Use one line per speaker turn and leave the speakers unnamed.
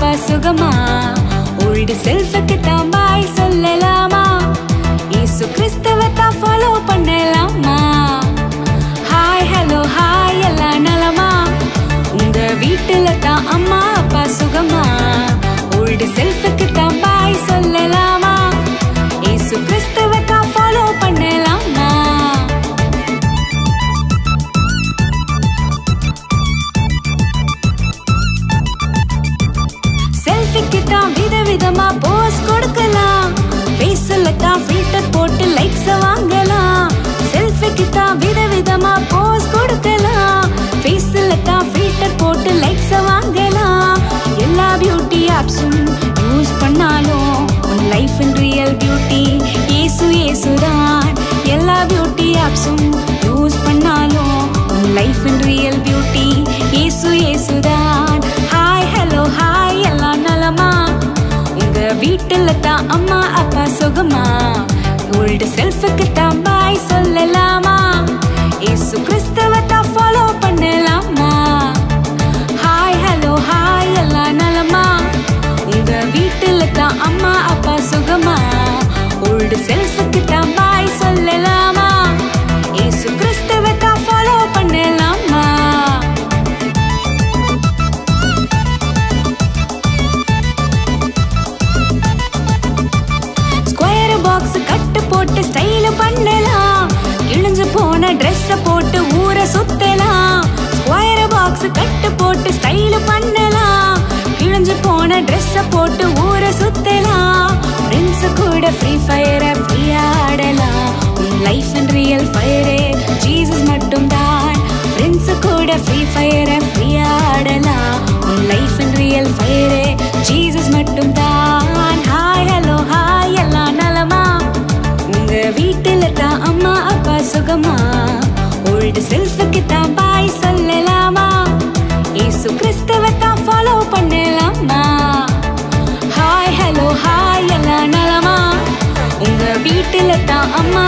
சுகமா? ஓல்டு செல்ஃபுக்கு தான் பாய் சொல்லலாமா? இயேசு கிறிஸ்துவ தான் ஃபாலோ பண்ணலாமா? ஹாய் ஹலோ ஹாய் எல்லாம் நலமா? உங்க வீட்டுல தான் அம்மா செல்ஃபிக்கு விதவிதமா போஸ் கொடுக்கலாம். ஃபேஸ்ல தான் ஃபில்டர் போட்டு லைக்ஸ் வாங்கலாம். செல்ஃபிக்கு தான் விதவிதமா போஸ் கொடுக்கலாம். ஃபேஸ்ல தான் ஃபில்டர் போட்டு லைக்ஸ் வாங்கலாம். எல்லா பியூட்டி ஆப்ஸும் யூஸ் பண்ணாலும் உன் லைஃப் இன் ரியல் பியூட்டி ஏசு ஏசுதான். எல்லா பியூட்டி ஆப்ஸும் யூஸ் பண்ணாலும் உன் லைஃப் இன் ரியல் பியூட்டி ஏசு ஏசுதான். அம்மா அப்பா சுகமா? ஓல்டு செல்ஃபுக்கு தான் பாய் சொல்லலாமா? ஏசு கிறிஸ்தவ தான் ஃபாலோ பண்ணலாமா? ஹாய் ஹலோ ஹாய் எல்லாம் நலமா? உங்க வீட்டுல தான் அம்மா அப்பா சுகமா? ஓல்டு செல்ஃபுக்கு தான் பாய் சொல்லலாம் போட்டு பண்ணலாம். கிழிஞ்சு போன ட்ரெஸ் போட்டு ஊரை சுத்தலாம். ஸ்கொயர் பாக்ஸ் கட்டு போட்டு ஸ்டைல் பண்ணலாம். கிழிஞ்சு போன ட்ரெஸ் போட்டு அப்பா ஓல்டு செல்ஃபுக்கு தான் பாய் சொல்லலாமா? ஏசு கிறிஸ்துவ தான் ஃபாலோ பண்ணலாமா? ஹாய் ஹலோ ஹாய் எல்லாம் நலமா? உங்க வீட்டுல தான் அம்மா